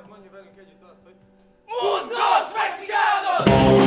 az mondja velünk együtt azt, hogy Mundos Mexicanos!